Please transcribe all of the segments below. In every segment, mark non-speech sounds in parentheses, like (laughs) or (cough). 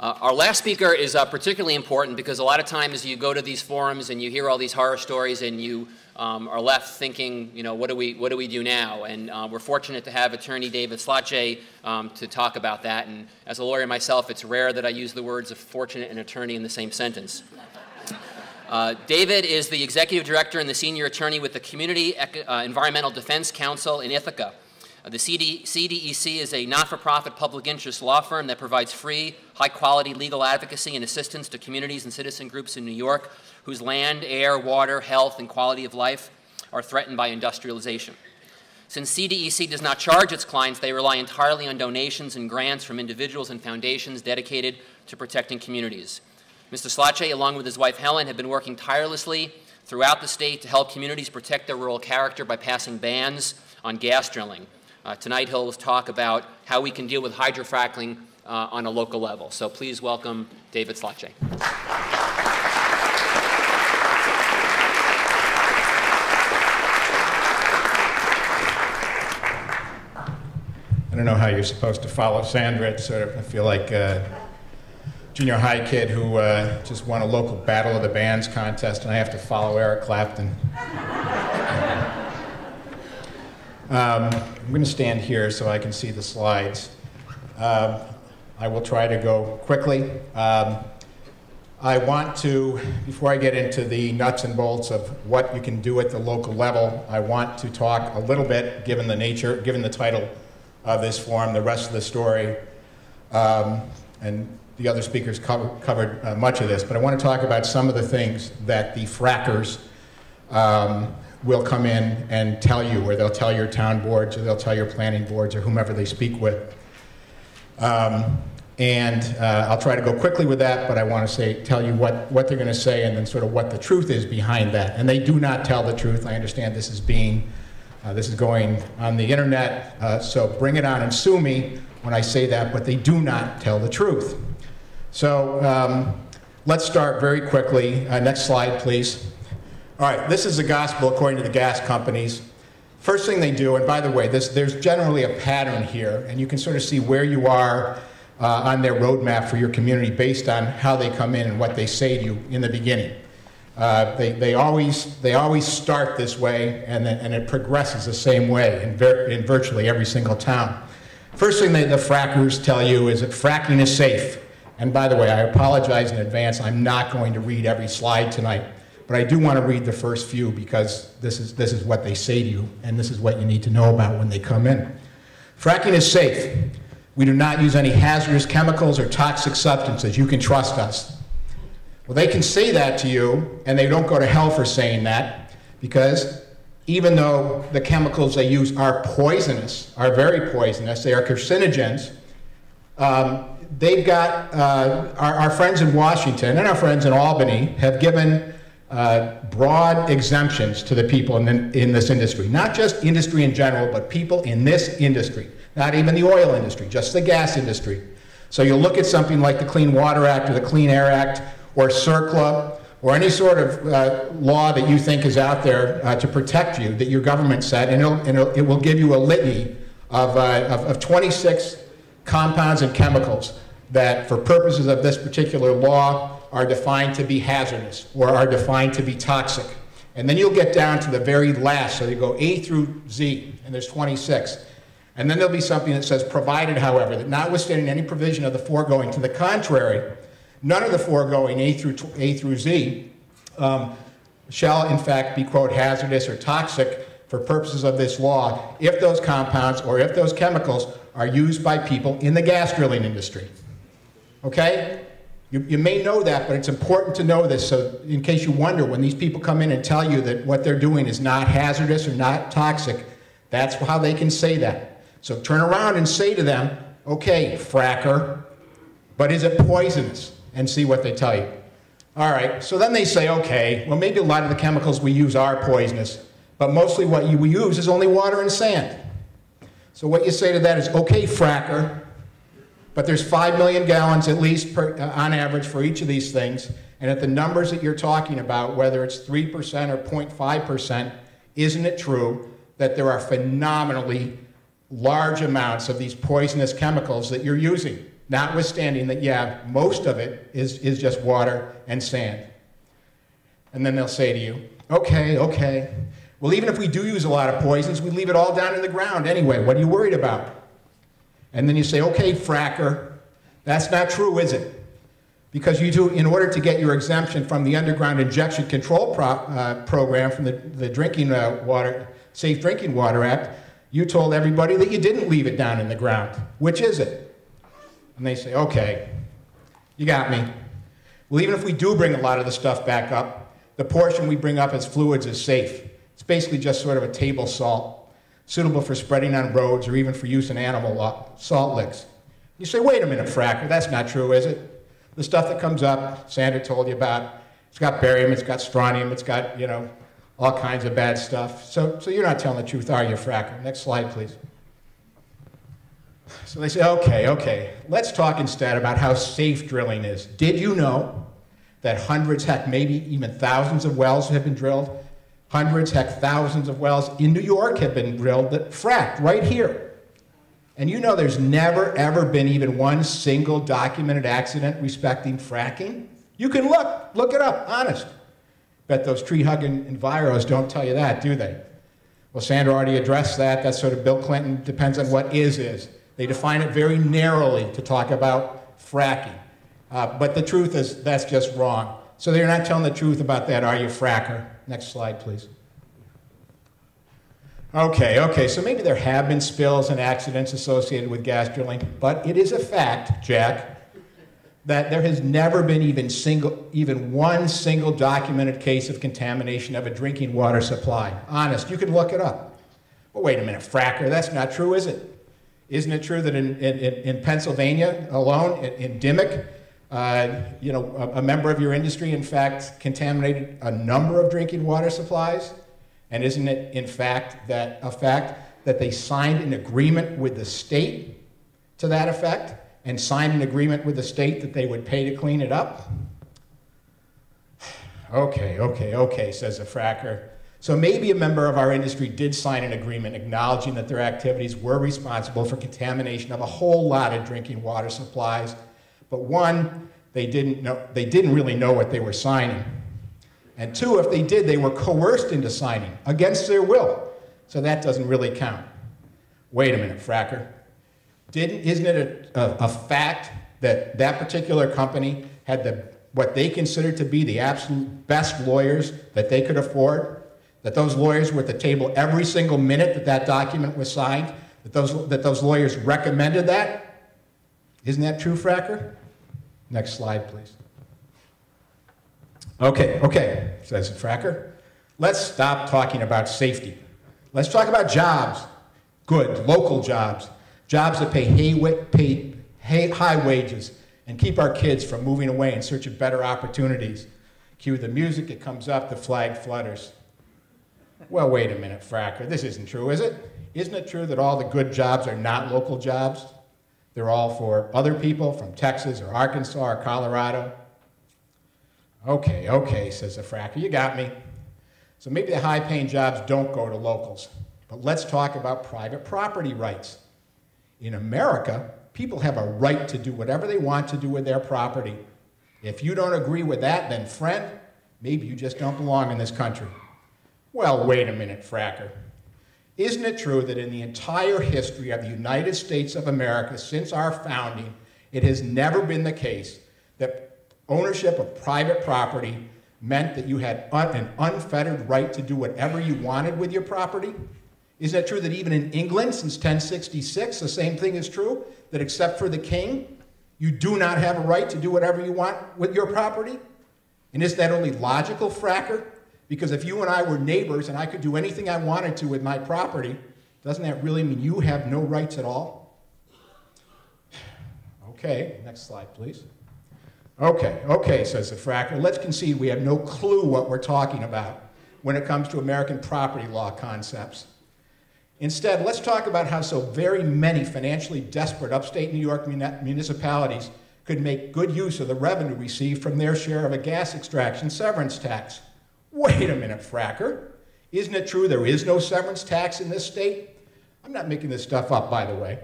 Uh, our last speaker is uh, particularly important because a lot of times you go to these forums and you hear all these horror stories and you um, are left thinking, you know, what do we, what do, we do now? And uh, we're fortunate to have attorney David Slottje um, to talk about that. And as a lawyer myself, it's rare that I use the words of fortunate and attorney in the same sentence. Uh, David is the executive director and the senior attorney with the Community uh, Environmental Defense Council in Ithaca. Uh, the CD, CDEC is a not-for-profit public interest law firm that provides free, high-quality legal advocacy and assistance to communities and citizen groups in New York whose land, air, water, health, and quality of life are threatened by industrialization. Since CDEC does not charge its clients, they rely entirely on donations and grants from individuals and foundations dedicated to protecting communities. Mr. Slottje, along with his wife Helen, have been working tirelessly throughout the state to help communities protect their rural character by passing bans on gas drilling, uh, tonight he'll talk about how we can deal with hydrofracking uh, on a local level. So please welcome David Slottje. I don't know how you're supposed to follow Sandra. It's sort of, I feel like a junior high kid who uh, just won a local Battle of the Bands contest, and I have to follow Eric Clapton. (laughs) Um, I'm going to stand here so I can see the slides. Uh, I will try to go quickly. Um, I want to, before I get into the nuts and bolts of what you can do at the local level, I want to talk a little bit, given the nature, given the title of this forum, the rest of the story, um, and the other speakers cover, covered uh, much of this, but I want to talk about some of the things that the frackers um, will come in and tell you, or they'll tell your town boards, or they'll tell your planning boards, or whomever they speak with. Um, and uh, I'll try to go quickly with that, but I want to say, tell you what, what they're going to say and then sort of what the truth is behind that. And they do not tell the truth. I understand this is being, uh, this is going on the internet, uh, so bring it on and sue me when I say that, but they do not tell the truth. So um, let's start very quickly. Uh, next slide, please. All right, this is the gospel according to the gas companies. First thing they do, and by the way, this, there's generally a pattern here, and you can sort of see where you are uh, on their roadmap for your community based on how they come in and what they say to you in the beginning. Uh, they, they, always, they always start this way, and, then, and it progresses the same way in, ver in virtually every single town. First thing they, the frackers tell you is that fracking is safe. And by the way, I apologize in advance, I'm not going to read every slide tonight. But I do want to read the first few because this is, this is what they say to you, and this is what you need to know about when they come in. Fracking is safe. We do not use any hazardous chemicals or toxic substances. You can trust us. Well, they can say that to you, and they don't go to hell for saying that, because even though the chemicals they use are poisonous, are very poisonous, they are carcinogens, um, they've got, uh, our, our friends in Washington and our friends in Albany have given uh, broad exemptions to the people in, the, in this industry. Not just industry in general, but people in this industry. Not even the oil industry, just the gas industry. So you'll look at something like the Clean Water Act or the Clean Air Act or CERCLA or any sort of uh, law that you think is out there uh, to protect you that your government set, and, it'll, and it'll, it will give you a litany of, uh, of, of 26 compounds and chemicals that, for purposes of this particular law, are defined to be hazardous or are defined to be toxic. And then you'll get down to the very last, so you go A through Z, and there's 26. And then there'll be something that says, provided, however, that notwithstanding any provision of the foregoing, to the contrary, none of the foregoing A through, A through Z um, shall in fact be, quote, hazardous or toxic for purposes of this law if those compounds or if those chemicals are used by people in the gas drilling industry. Okay? You, you may know that, but it's important to know this so in case you wonder when these people come in and tell you that what they're doing is not hazardous or not toxic, that's how they can say that. So turn around and say to them, okay, fracker, but is it poisonous? And see what they tell you. All right, so then they say, okay, well, maybe a lot of the chemicals we use are poisonous, but mostly what you use is only water and sand. So what you say to that is, okay, fracker, but there's 5 million gallons at least per, uh, on average for each of these things. And at the numbers that you're talking about, whether it's 3% or 0.5%, isn't it true that there are phenomenally large amounts of these poisonous chemicals that you're using? notwithstanding that, yeah, most of it is, is just water and sand. And then they'll say to you, okay, okay, well, even if we do use a lot of poisons, we leave it all down in the ground anyway. What are you worried about? And then you say, okay, fracker, that's not true, is it? Because you do, in order to get your exemption from the underground injection control pro, uh, program from the, the Drinking uh, Water, Safe Drinking Water Act, you told everybody that you didn't leave it down in the ground. Which is it? And they say, okay, you got me. Well, even if we do bring a lot of the stuff back up, the portion we bring up as fluids is safe. It's basically just sort of a table salt, suitable for spreading on roads or even for use in animal salt licks. You say, wait a minute, fracker, that's not true, is it? The stuff that comes up, Sandra told you about, it's got barium, it's got strontium, it's got, you know, all kinds of bad stuff. So, so you're not telling the truth, are you, fracker? Next slide, please. So they say, okay, okay, let's talk instead about how safe drilling is. Did you know that hundreds, heck, maybe even thousands of wells have been drilled Hundreds, heck, thousands of wells in New York have been drilled that fracked right here. And you know there's never, ever been even one single documented accident respecting fracking? You can look, look it up, honest. Bet those tree hugging enviros don't tell you that, do they? Well, Sandra already addressed that. That's sort of Bill Clinton, depends on what is is. They define it very narrowly to talk about fracking. Uh, but the truth is, that's just wrong. So they're not telling the truth about that, are you, fracker? Next slide, please. Okay, okay, so maybe there have been spills and accidents associated with gas drilling, but it is a fact, Jack, that there has never been even single, even one single documented case of contamination of a drinking water supply. Honest, you can look it up. Well, wait a minute, fracker, that's not true, is it? Isn't it true that in, in, in Pennsylvania alone, in, in Dimock, uh, you know, a, a, member of your industry, in fact, contaminated a number of drinking water supplies? And isn't it, in fact, that a fact that they signed an agreement with the state to that effect and signed an agreement with the state that they would pay to clean it up? (sighs) Okay, okay, okay, says the fracker. So maybe a member of our industry did sign an agreement acknowledging that their activities were responsible for contamination of a whole lot of drinking water supplies but one, they didn't, know, they didn't really know what they were signing. And two, if they did, they were coerced into signing against their will. So that doesn't really count. Wait a minute, fracker. Didn't, isn't it a, a, a fact that that particular company had the, what they considered to be the absolute best lawyers that they could afford? That those lawyers were at the table every single minute that that document was signed? That those, that those lawyers recommended that? Isn't that true, Fracker? Next slide, please. Okay, okay, says Fracker. Let's stop talking about safety. Let's talk about jobs. Good, local jobs. Jobs that pay, hay, pay high wages and keep our kids from moving away in search of better opportunities. Cue the music, it comes up, the flag flutters. Well, wait a minute, Fracker. This isn't true, is it? Isn't it true that all the good jobs are not local jobs? They're all for other people from Texas or Arkansas or Colorado. Okay, okay, says the fracker, you got me. So maybe the high paying jobs don't go to locals. But let's talk about private property rights. In America, people have a right to do whatever they want to do with their property. If you don't agree with that, then friend, maybe you just don't belong in this country. Well, wait a minute, fracker. Isn't it true that in the entire history of the United States of America since our founding, it has never been the case that ownership of private property meant that you had an unfettered right to do whatever you wanted with your property? Isn't it true that even in England since 1066, the same thing is true? That except for the king, you do not have a right to do whatever you want with your property? And is that only logical, fracker? Because if you and I were neighbors and I could do anything I wanted to with my property, doesn't that really mean you have no rights at all? Okay, next slide, please. Okay, okay, says the fracker. Let's concede we have no clue what we're talking about when it comes to American property law concepts. Instead, let's talk about how so very many financially desperate upstate New York municipalities could make good use of the revenue received from their share of a gas extraction severance tax. Wait a minute, fracker. Isn't it true there is no severance tax in this state? I'm not making this stuff up, by the way.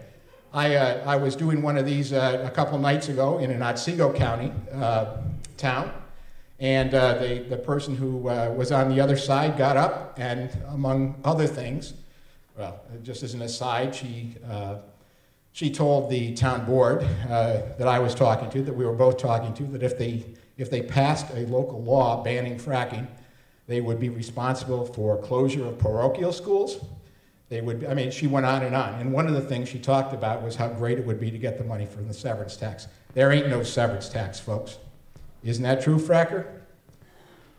I, uh, I was doing one of these uh, a couple nights ago in an Otsego County uh, town, and uh, the, the person who uh, was on the other side got up, and among other things, well, just as an aside, she, uh, she told the town board that I was talking to, that we were both talking to, that if they, if they passed a local law banning fracking, they would be responsible for closure of parochial schools, they would, I mean, she went on and on. And one of the things she talked about was how great it would be to get the money from the severance tax. There ain't no severance tax, folks. Isn't that true, Fracker?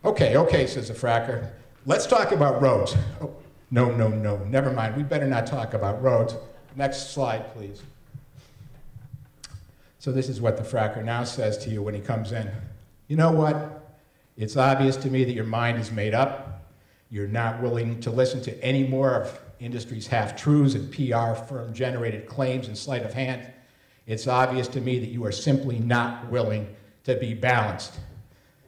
Okay, okay, says the Fracker. Let's talk about roads. Oh, no, no, no, never mind. We better not talk about roads. Next slide, please. So this is what the Fracker now says to you when he comes in. You know what? It's obvious to me that your mind is made up. You're not willing to listen to any more of industry's half truths and PR firm generated claims and sleight of hand, it's obvious to me that you are simply not willing to be balanced.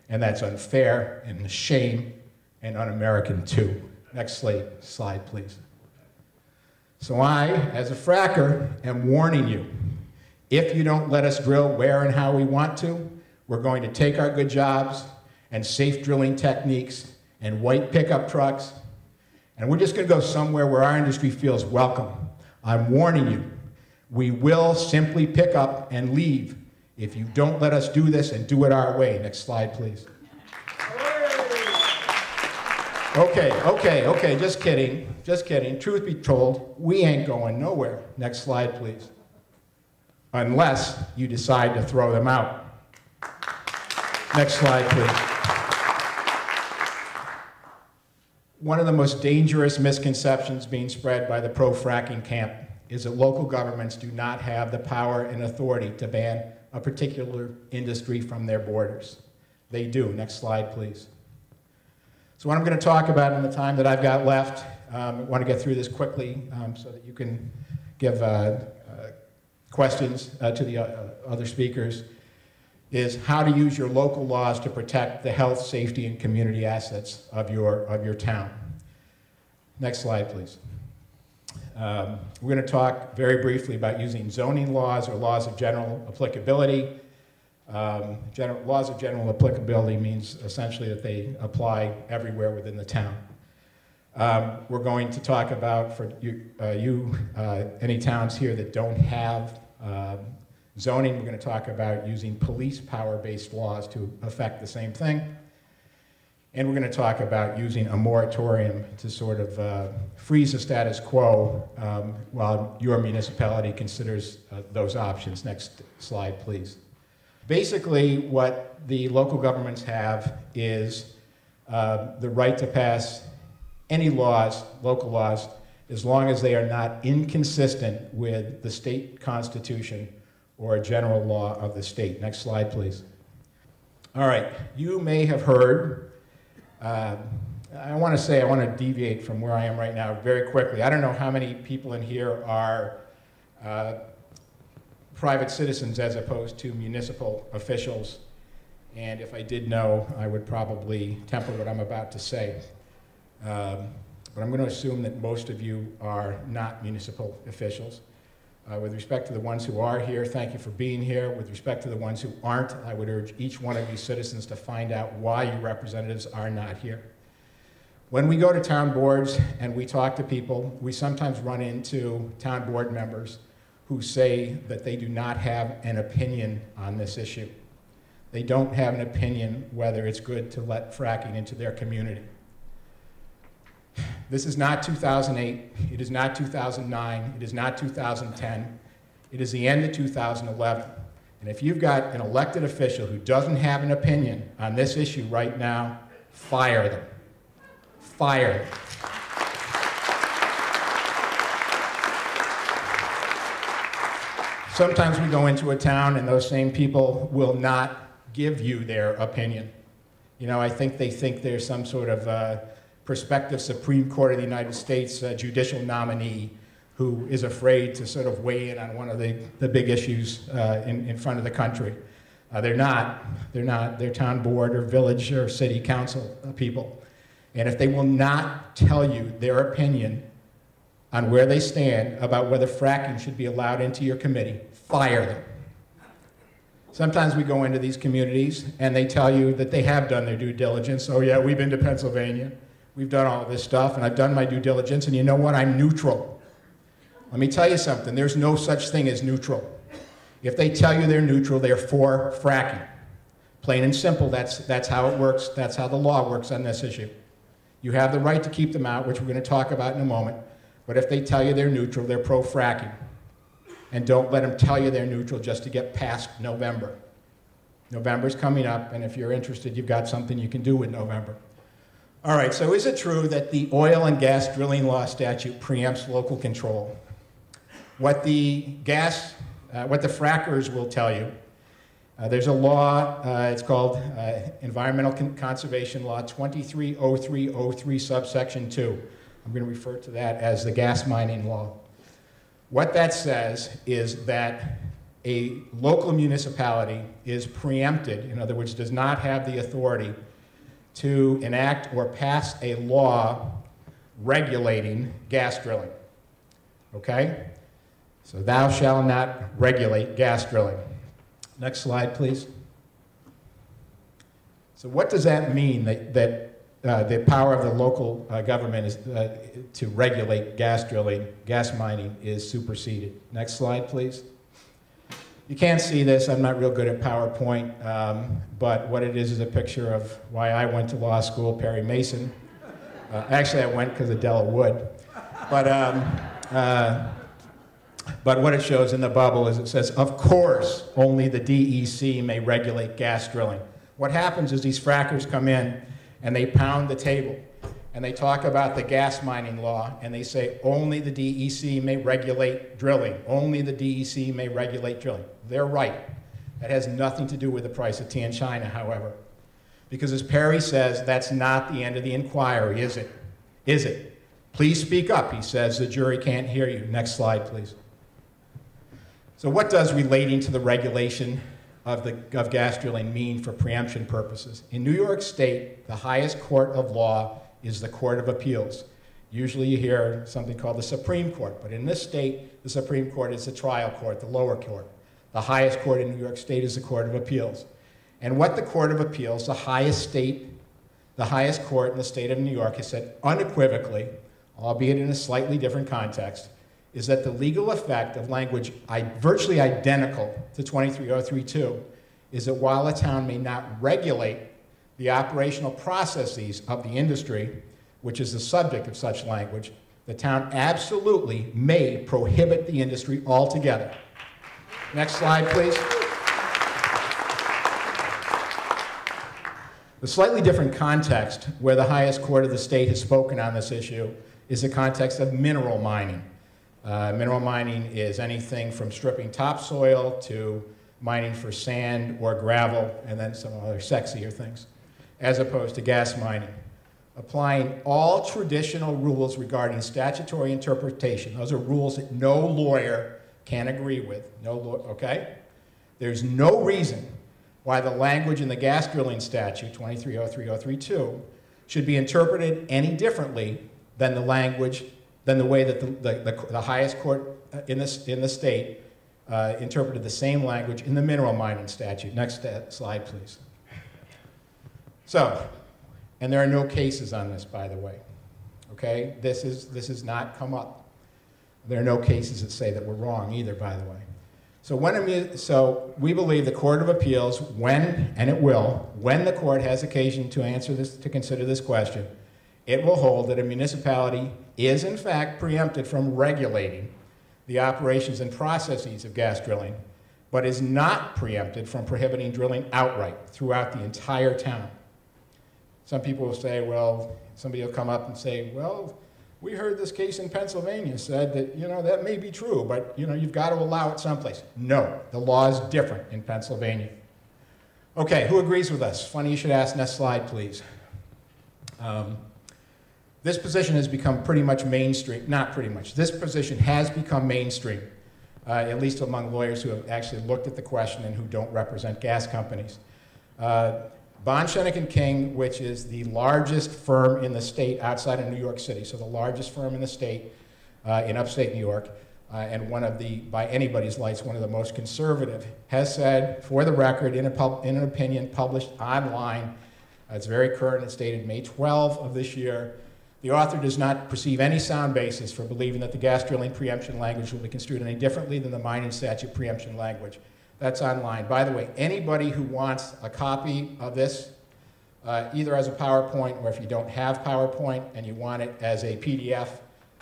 And that's unfair and a shame and un American too. Next slide, slide, please. So I, as a fracker, am warning you if you don't let us drill where and how we want to, we're going to take our good jobs and safe drilling techniques and white pickup trucks and we're just going to go somewhere where our industry feels welcome. I'm warning you, we will simply pick up and leave if you don't let us do this and do it our way. Next slide, please. Okay, okay, okay, just kidding, just kidding. Truth be told, we ain't going nowhere. Next slide, please. Unless you decide to throw them out. Next slide, please. One of the most dangerous misconceptions being spread by the pro-fracking camp is that local governments do not have the power and authority to ban a particular industry from their borders. They do. Next slide, please. So what I'm going to talk about in the time that I've got left, um, I want to get through this quickly um, so that you can give uh, uh, questions uh, to the uh, other speakers is how to use your local laws to protect the health, safety, and community assets of your, of your town. Next slide, please. Um, we're going to talk very briefly about using zoning laws or laws of general applicability. Um, general, laws of general applicability means essentially that they apply everywhere within the town. Um, we're going to talk about, for you, uh, you uh, any towns here that don't have um, Zoning, we're going to talk about using police power-based laws to affect the same thing. And we're going to talk about using a moratorium to sort of uh, freeze the status quo um, while your municipality considers uh, those options. Next slide, please. Basically, what the local governments have is uh, the right to pass any laws, local laws, as long as they are not inconsistent with the state constitution or a general law of the state. Next slide, please. All right, you may have heard, uh, I want to say, I want to deviate from where I am right now very quickly. I don't know how many people in here are uh, private citizens as opposed to municipal officials. And if I did know, I would probably temper what I'm about to say. Um, but I'm going to assume that most of you are not municipal officials. Uh, with respect to the ones who are here, thank you for being here. With respect to the ones who aren't, I would urge each one of you citizens to find out why your representatives are not here. When we go to town boards and we talk to people, we sometimes run into town board members who say that they do not have an opinion on this issue. They don't have an opinion whether it's good to let fracking into their community. This is not 2008. It is not 2009. It is not 2010. It is the end of 2011. And if you've got an elected official who doesn't have an opinion on this issue right now, fire them. Fire them. Sometimes we go into a town and those same people will not give you their opinion. You know, I think they think there's some sort of uh, prospective Supreme Court of the United States uh, judicial nominee who is afraid to sort of weigh in on one of the, the big issues uh, in, in front of the country. Uh, they're not. They're not. They're town board or village or city council people. And if they will not tell you their opinion, on where they stand about whether fracking should be allowed into your committee, fire them. Sometimes we go into these communities and they tell you that they have done their due diligence. Oh, yeah, we've been to Pennsylvania. We've done all this stuff, and I've done my due diligence, and you know what? I'm neutral. Let me tell you something there's no such thing as neutral. If they tell you they're neutral, they're for fracking. Plain and simple, that's, that's how it works. That's how the law works on this issue. You have the right to keep them out, which we're going to talk about in a moment. But if they tell you they're neutral, they're pro fracking. And don't let them tell you they're neutral just to get past November. November's coming up, and if you're interested, you've got something you can do with November. All right, so is it true that the oil and gas drilling law statute preempts local control? What the gas, uh, what the frackers will tell you, uh, there's a law, uh, it's called uh, Environmental Con Conservation Law 230303 subsection 2. I'm going to refer to that as the gas mining law. What that says is that a local municipality is preempted, in other words, does not have the authority to enact or pass a law regulating gas drilling. Okay? So thou shalt not regulate gas drilling. Next slide, please. So what does that mean that, that uh, the power of the local uh, government is, uh, to regulate gas drilling, gas mining is superseded. Next slide, please. You can't see this. I'm not real good at PowerPoint, um, but what it is is a picture of why I went to law school, Perry Mason. Uh, actually, I went because of Della Wood. But, um, uh, but what it shows in the bubble is it says, of course, only the DEC may regulate gas drilling. What happens is these frackers come in and they pound the table and they talk about the gas mining law and they say only the DEC may regulate drilling. Only the DEC may regulate drilling. They're right. That has nothing to do with the price of tea in China, however. Because as Perry says, that's not the end of the inquiry, is it? Is it? Please speak up, he says. The jury can't hear you. Next slide, please. So, what does relating to the regulation of, the, of gas drilling mean for preemption purposes. In New York State, the highest court of law is the Court of Appeals. Usually you hear something called the Supreme Court, but in this state, the Supreme Court is the trial court, the lower court. The highest court in New York State is the Court of Appeals. And what the Court of Appeals, the highest state, the highest court in the state of New York, has said unequivocally, albeit in a slightly different context, is that the legal effect of language virtually identical to 23032 is that while a town may not regulate the operational processes of the industry, which is the subject of such language, the town absolutely may prohibit the industry altogether. Next slide, please. The slightly different context where the highest court of the state has spoken on this issue is the context of mineral mining. Uh, mineral mining is anything from stripping topsoil to mining for sand or gravel, and then some other sexier things, as opposed to gas mining. Applying all traditional rules regarding statutory interpretation. Those are rules that no lawyer can agree with. No, law, okay? There's no reason why the language in the gas drilling statute, 2303032, should be interpreted any differently than the language than the way that the, the, the, the highest court uh, in, this, in the state uh, interpreted the same language in the mineral mining statute. Next slide, please. So, and there are no cases on this, by the way. Okay? This, is, this has not come up. There are no cases that say that we're wrong either, by the way. So, when so we believe the Court of Appeals, when, and it will, when the court has occasion to answer this, to consider this question, it will hold that a municipality is in fact preempted from regulating the operations and processes of gas drilling, but is not preempted from prohibiting drilling outright throughout the entire town. Some people will say, well, somebody will come up and say, well, we heard this case in Pennsylvania said that, you know, that may be true, but, you know, you've got to allow it someplace. No, the law is different in Pennsylvania. Okay, who agrees with us? Funny you should ask. Next slide, please. Um, this position has become pretty much mainstream, not pretty much, this position has become mainstream, uh, at least among lawyers who have actually looked at the question and who don't represent gas companies. Uh, Bond, Schoeneck and King, which is the largest firm in the state outside of New York City, so the largest firm in the state, uh, in upstate New York, uh, and one of the, by anybody's lights, one of the most conservative, has said, for the record, in, a pub, in an opinion published online, uh, it's very current, it's dated May 12 of this year, the author does not perceive any sound basis for believing that the gas drilling preemption language will be construed any differently than the mining statute preemption language. That's online. By the way, anybody who wants a copy of this, uh, either as a PowerPoint or if you don't have PowerPoint and you want it as a PDF,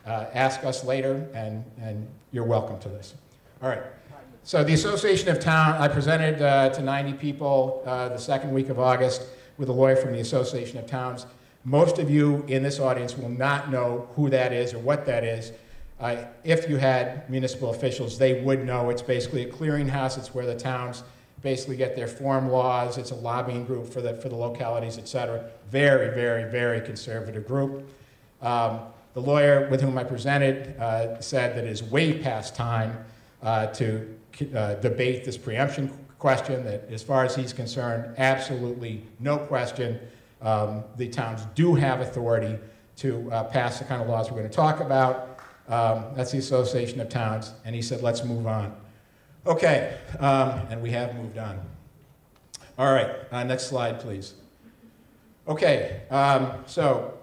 uh, ask us later and, and you're welcome to this. All right. So the Association of Town, I presented uh, to 90 people uh, the second week of August with a lawyer from the Association of Towns. Most of you in this audience will not know who that is or what that is. Uh, if you had municipal officials, they would know. It's basically a clearinghouse. It's where the towns basically get their form laws. It's a lobbying group for the, for the localities, et cetera. Very, very, very conservative group. Um, the lawyer with whom I presented uh, said that it is way past time uh, to uh, debate this preemption question, that as far as he's concerned, absolutely no question, um, the towns do have authority to uh, pass the kind of laws we're going to talk about. Um, that's the Association of Towns. And he said, let's move on. Okay, um, and we have moved on. All right, uh, next slide, please. Okay, um, so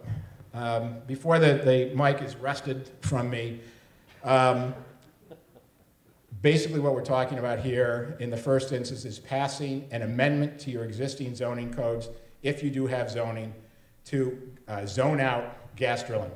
um, before the, the mic is wrested from me, um, basically what we're talking about here in the first instance is passing an amendment to your existing zoning codes, if you do have zoning, to uh, zone out gas drilling.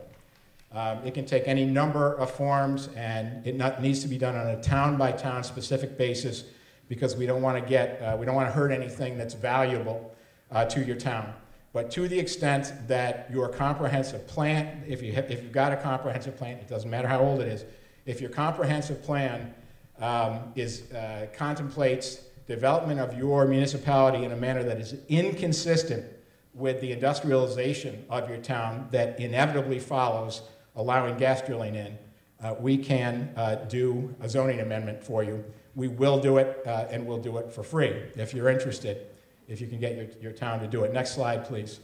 Um, it can take any number of forms, and it not, needs to be done on a town-by-town specific basis because we don't want to get, uh, we don't want to hurt anything that's valuable uh, to your town. But to the extent that your comprehensive plan, if, you have, if you've got a comprehensive plan, it doesn't matter how old it is, if your comprehensive plan um, is, uh, contemplates development of your municipality in a manner that is inconsistent with the industrialization of your town that inevitably follows allowing gas drilling in, uh, we can uh, do a zoning amendment for you. We will do it, uh, and we'll do it for free if you're interested, if you can get your, your town to do it. Next slide, please.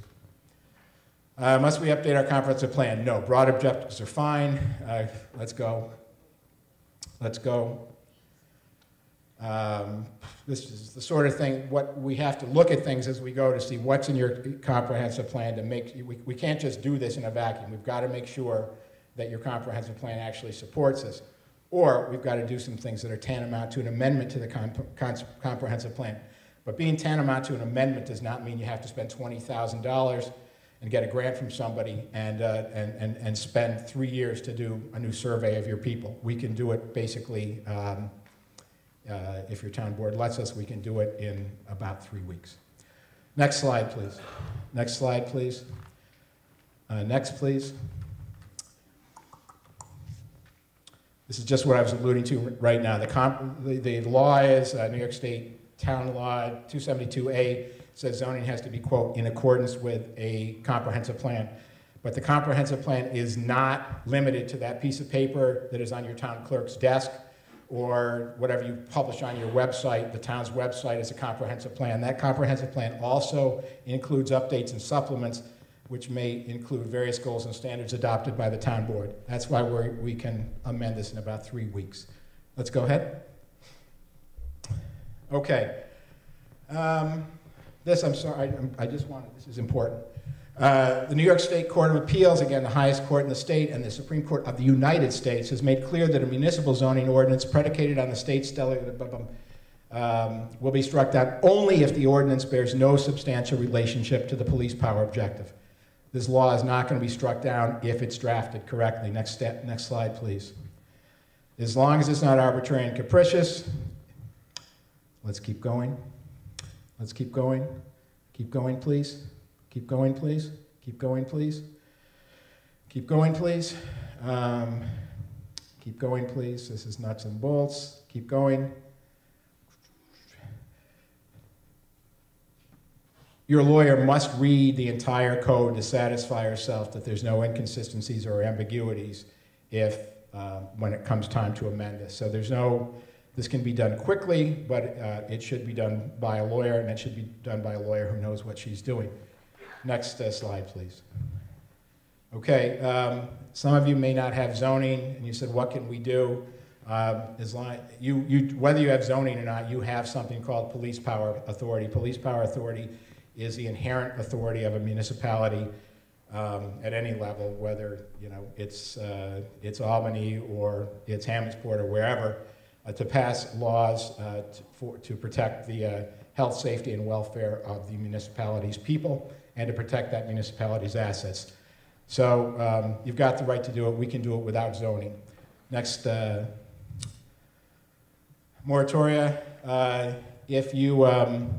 Uh, must we update our comprehensive plan? No. Broad objectives are fine. Uh, let's go. Let's go. Um, this is the sort of thing, what we have to look at things as we go to see what's in your comprehensive plan to make, we, we can't just do this in a vacuum. We've got to make sure that your comprehensive plan actually supports this. Or we've got to do some things that are tantamount to an amendment to the comp comprehensive plan. But being tantamount to an amendment does not mean you have to spend $20,000 and get a grant from somebody and, uh, and, and, and spend three years to do a new survey of your people. We can do it basically, um, uh, if your town board lets us, we can do it in about three weeks. Next slide, please. Next slide, please. Uh, next, please. This is just what I was alluding to right now. The, the, the law is uh, New York State Town Law 272A says zoning has to be, quote, in accordance with a comprehensive plan. But the comprehensive plan is not limited to that piece of paper that is on your town clerk's desk or whatever you publish on your website. The town's website is a comprehensive plan. That comprehensive plan also includes updates and supplements which may include various goals and standards adopted by the town board. That's why we we can amend this in about three weeks. Let's go ahead. Okay. Um, this, I'm sorry, I, I, just wanted, this is important. Uh, the New York State Court of Appeals, again, the highest court in the state, and the Supreme Court of the United States has made clear that a municipal zoning ordinance predicated on the state's um, will be struck down only if the ordinance bears no substantial relationship to the police power objective. This law is not going to be struck down if it's drafted correctly. Next, step, next slide, please. As long as it's not arbitrary and capricious, let's keep going. Let's keep going. Keep going, please. Keep going, please. Keep going, please. Keep going, please. Um, keep going, please. This is nuts and bolts. Keep going. Your lawyer must read the entire code to satisfy herself that there's no inconsistencies or ambiguities if, uh, when it comes time to amend this. So there's no, this can be done quickly, but uh, it should be done by a lawyer, and it should be done by a lawyer who knows what she's doing. Next uh, slide, please. Okay, um, some of you may not have zoning, and you said, what can we do? Um, As long, you, you, whether you have zoning or not, you have something called police power authority. Police power authority is the inherent authority of a municipality um, at any level, whether, you know, it's, uh, it's Albany or it's Hammondsport or wherever, uh, to pass laws uh, to, for, to protect the uh, health, safety, and welfare of the municipality's people and to protect that municipality's assets. So um, you've got the right to do it. We can do it without zoning. Next, uh, moratoria. Uh, if you um,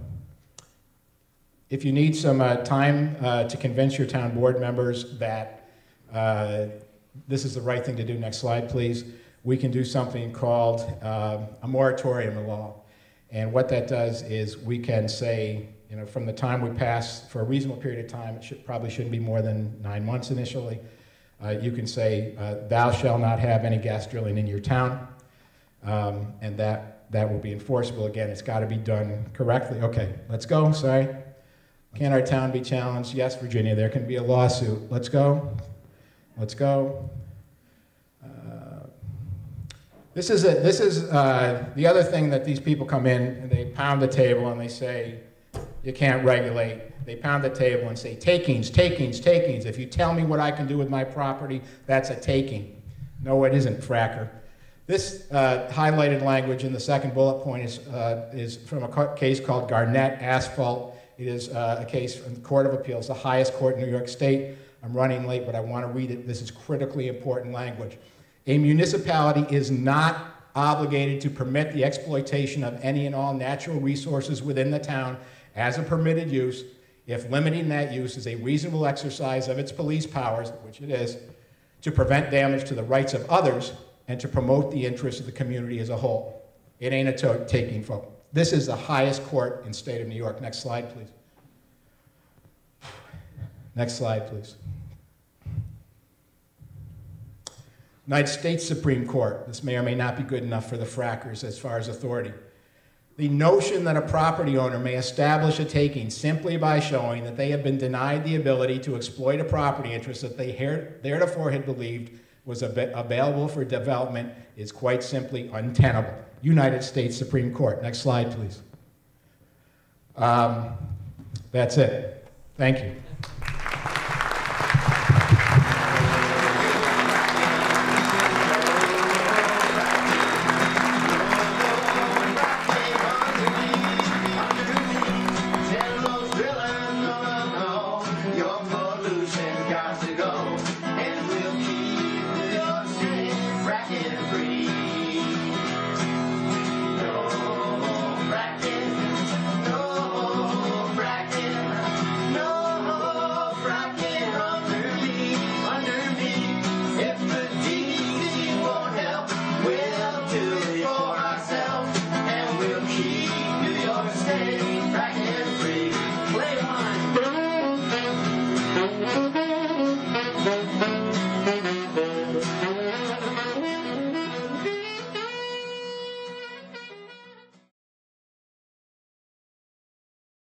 if you need some uh, time uh, to convince your town board members that uh, this is the right thing to do, next slide, please. We can do something called um, a moratorium law, and what that does is we can say, you know, from the time we pass for a reasonable period of time, it should, probably shouldn't be more than nine months initially. Uh, you can say, uh, "Thou shall not have any gas drilling in your town," um, and that that will be enforceable. Again, it's got to be done correctly. Okay, let's go. Sorry. Can our town be challenged? Yes, Virginia, there can be a lawsuit. Let's go. Let's go. Uh, this is, a, this is uh, the other thing that these people come in and they pound the table and they say, you can't regulate. They pound the table and say, takings, takings, takings. If you tell me what I can do with my property, that's a taking. No, it isn't, fracker. This uh, highlighted language in the second bullet point is, uh, is from a case called Gernatt Asphalt. It is uh, a case from the Court of Appeals, the highest court in New York State. I'm running late, but I want to read it. This is critically important language. A municipality is not obligated to permit the exploitation of any and all natural resources within the town as a permitted use if limiting that use is a reasonable exercise of its police powers, which it is, to prevent damage to the rights of others and to promote the interests of the community as a whole. It ain't a taking vote. This is the highest court in state of New York. Next slide, please. Next slide, please. United States Supreme Court. This may or may not be good enough for the frackers as far as authority. The notion that a property owner may establish a taking simply by showing that they have been denied the ability to exploit a property interest that they heretofore had believed was available for development is quite simply untenable. United States Supreme Court. Next slide, please. Um, that's it. Thank you.